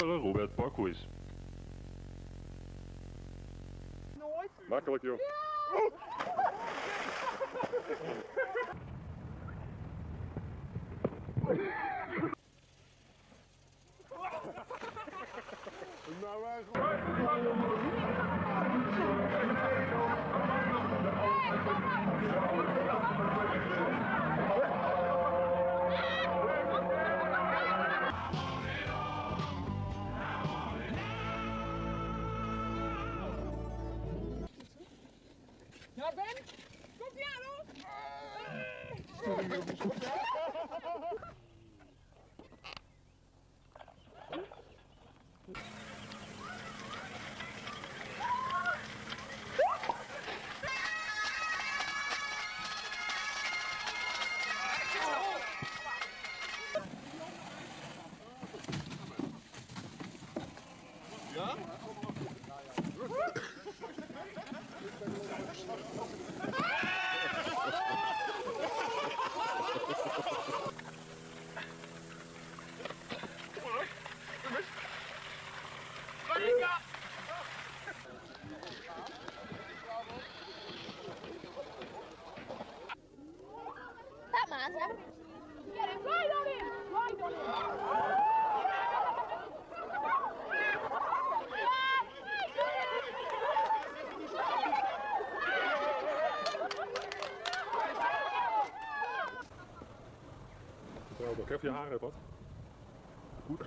Robert Parkquiz. Nooit. Makkelijk joh. Nou, Geweldig. Even je haar wat. Goed.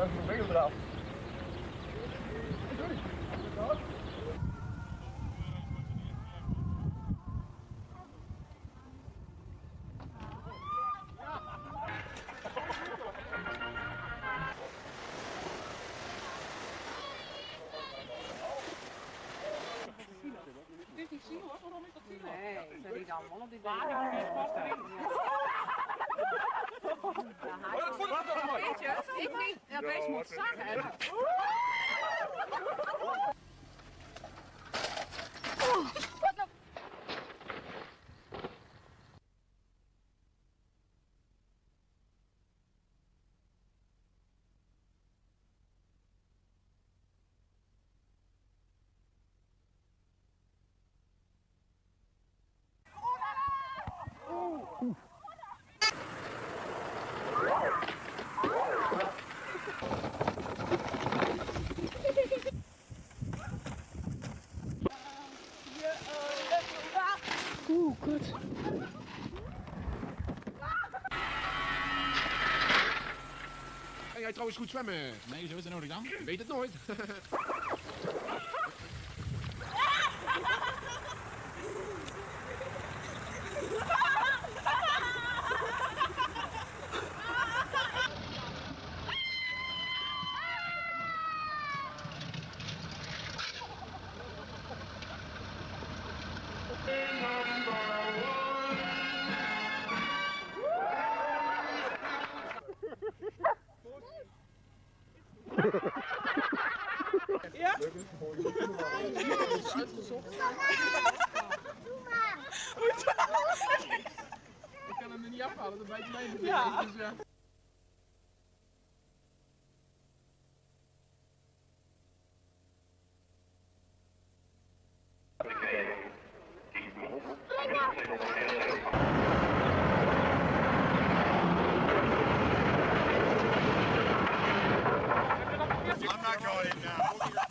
Het is niet zien hoor, waarom is dat zien hoor? Nee, zijn die allemaal op die baan? is het Weet je, ik niet. Ja, wees moet zagen. Kan jij trouwens goed zwemmen? Nee, zo is het nodig dan. Ik weet het nooit. now.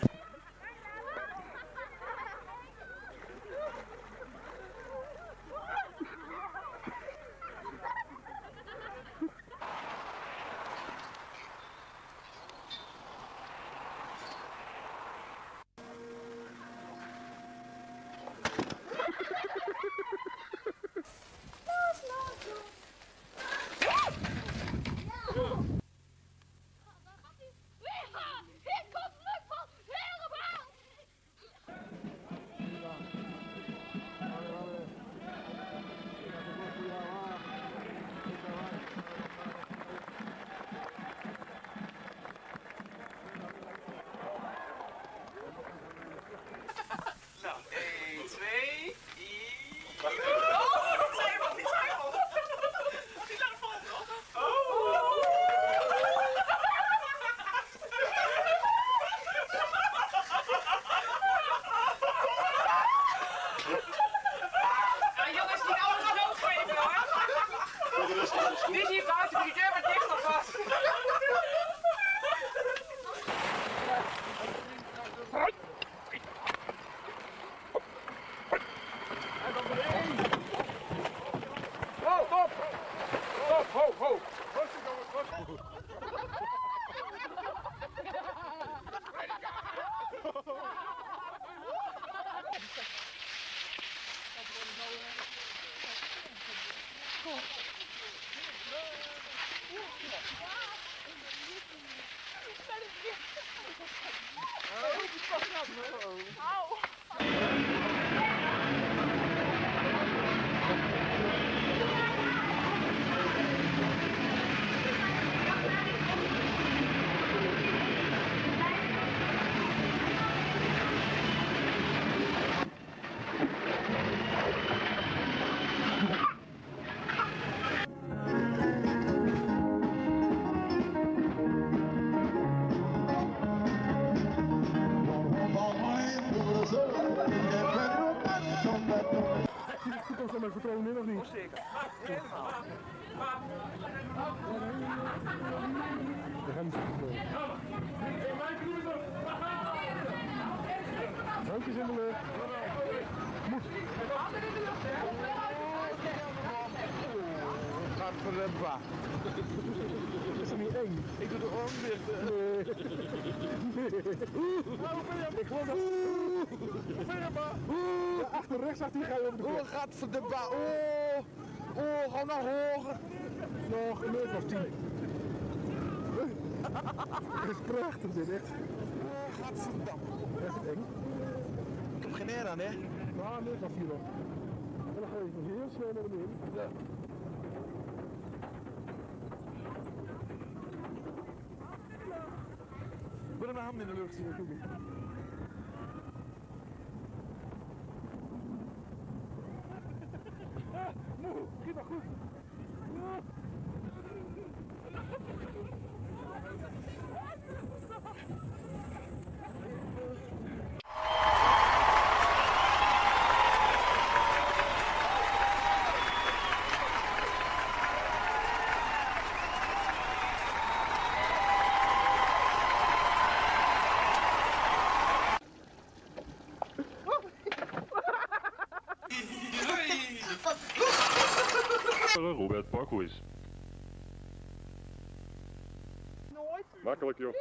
Niet hier buiten, die deur wordt dicht alvast. Oh, you fucking in? Zeker. Helemaal. We gaan niet vertrouwen. Handjes in de lucht. Moet. Gaat voor de ba. Is er niet eng? Ik doe de oren dicht. Nee. Ik geloof dat... Achter rechts, achter die ga je op de grond. gaat voor de ba. Oh, ga naar hoger. Nog een meter of tien. Het is prachtig dit, echt. Oh, de Echt het eng. Ik heb geen air aan, hè? Nou, meer dan vier nog. En dan ga je heel snel naar beneden. Ja. Met mijn hand in de lucht. Ja, doe Robert Parkhoes. Nooit. Makkelijk joh.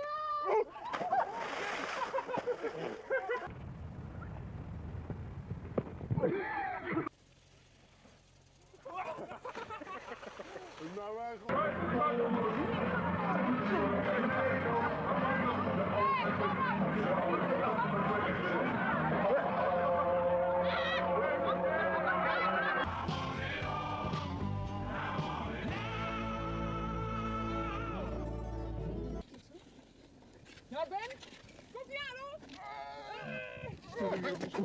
Eu vou te